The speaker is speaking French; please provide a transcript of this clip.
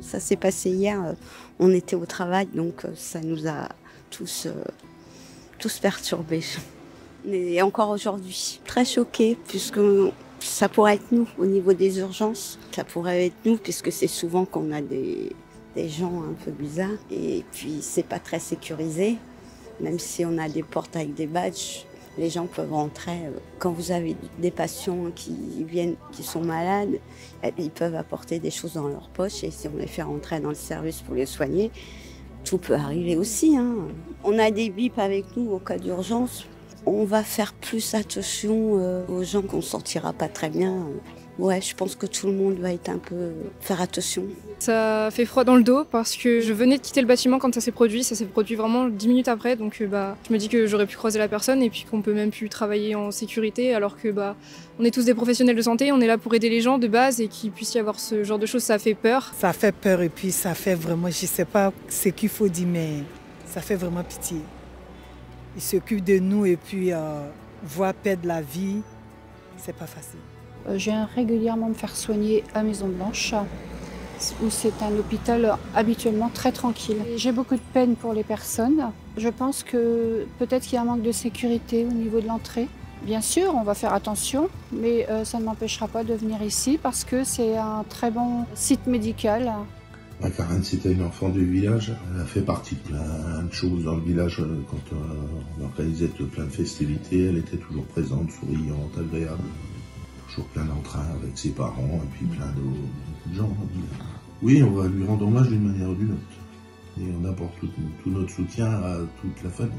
Ça s'est passé hier. euh, On était au travail, donc euh, ça nous a tous, euh, tous perturbés. Et encore aujourd'hui, très choqués, puisque ça pourrait être nous au niveau des urgences. Ça pourrait être nous, puisque c'est souvent qu'on a des, des gens un peu bizarres. Et puis, c'est pas très sécurisé. Même si on a des portes avec des badges, les gens peuvent rentrer. euh, Quand vous avez des patients qui viennent, qui sont malades, eh, ils peuvent apporter des choses dans leur poche. Et si on les fait rentrer dans le service pour les soigner, tout peut arriver aussi. hein. On a des bips avec nous au cas d'urgence. On va faire plus attention euh, aux gens qu'on sortira pas très bien. Ouais, je pense que tout le monde va être un peu faire attention. Ça fait froid dans le dos parce que je venais de quitter le bâtiment quand ça s'est produit. Ça s'est produit vraiment 10 minutes après. Donc euh, bah, je me dis que j'aurais pu croiser la personne et puis qu'on peut même plus travailler en sécurité alors que bah, on est tous des professionnels de santé. On est là pour aider les gens de base et qu'il puisse y avoir ce genre de choses, ça fait peur. Ça fait peur et puis ça fait vraiment, je ne sais pas ce qu'il faut dire, mais ça fait vraiment pitié. Ils s'occupent de nous et puis euh, voir perdre la vie, c'est pas facile. Euh, Je viens régulièrement me faire soigner à Maison Blanche, où c'est un hôpital habituellement très tranquille. J'ai beaucoup de peine pour les personnes. Je pense que peut-être qu'il y a un manque de sécurité au niveau de l'entrée. Bien sûr, on va faire attention, mais euh, ça ne m'empêchera pas de venir ici parce que c'est un très bon site médical. Ma Karen, c'était une enfant du village. Elle a fait partie de plein de choses dans le village. euh, Quand on organisait plein de festivités, elle était toujours présente, souriante, agréable. Toujours plein d'entrain avec ses parents et puis plein d'autres gens. Oui, on va lui rendre hommage d'une manière ou d'une autre. Et on apporte tout, tout notre soutien à toute la famille.